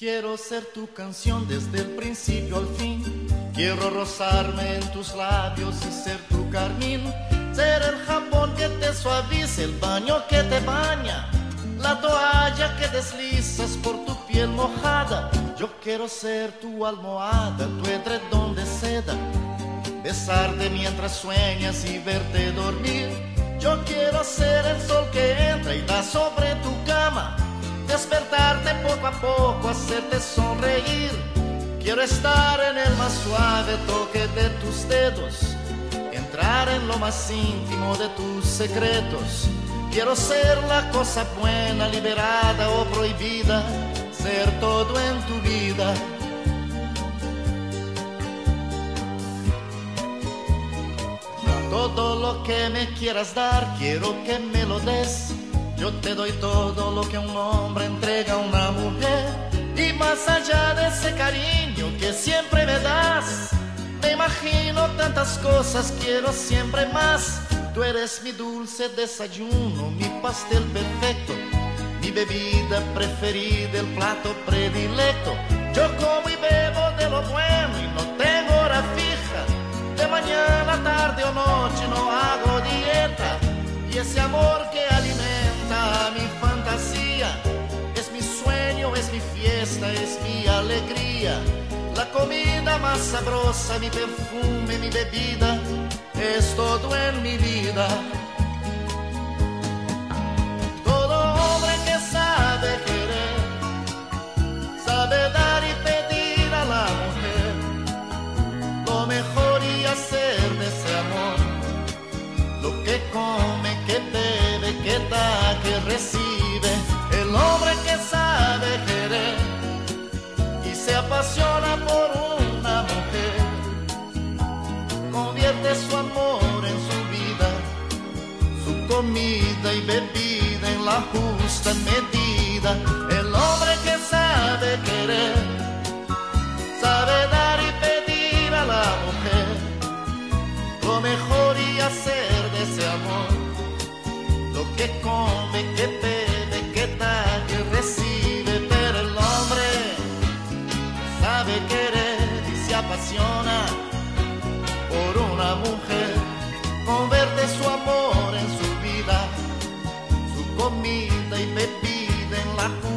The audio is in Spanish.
Quiero ser tu canción desde el principio al fin. Quiero rozarme en tus labios y ser tu carmín. Ser el jabón que te suavice, el baño que te baña. La toalla que deslizas por tu piel mojada. Yo quiero ser tu almohada, tu edredón de seda. Besarte mientras sueñas y verte dormir. Yo quiero ser el sol que entra y da sobre tu cama poco a poco, hacerte sonreír. Quiero estar en el más suave toque de tus dedos, entrar en lo más íntimo de tus secretos. Quiero ser la cosa buena, liberada o prohibida, ser todo en tu vida. Todo lo que me quieras dar, quiero que me lo des yo te doy todo lo que un hombre entrega a una mujer. Y más allá de ese cariño que siempre me das, me imagino tantas cosas, quiero siempre más. Tú eres mi dulce desayuno, mi pastel perfecto, mi bebida preferida, el plato predilecto. Yo como y bebo de lo bueno y no tengo hora fija. De mañana, tarde o noche no hago dieta. Y ese amor fiesta, es mi alegría. La comida más sabrosa, mi perfume, mi bebida, es todo en mi vida. Comida y bebida en la justa medida, el hombre que sabe querer, sabe dar y pedir a la mujer lo mejor y hacer de ese amor. Que come, que bebe, que da, que recibe, pero el hombre sabe querer y se apasiona por una mujer, convierte su amor en su vida,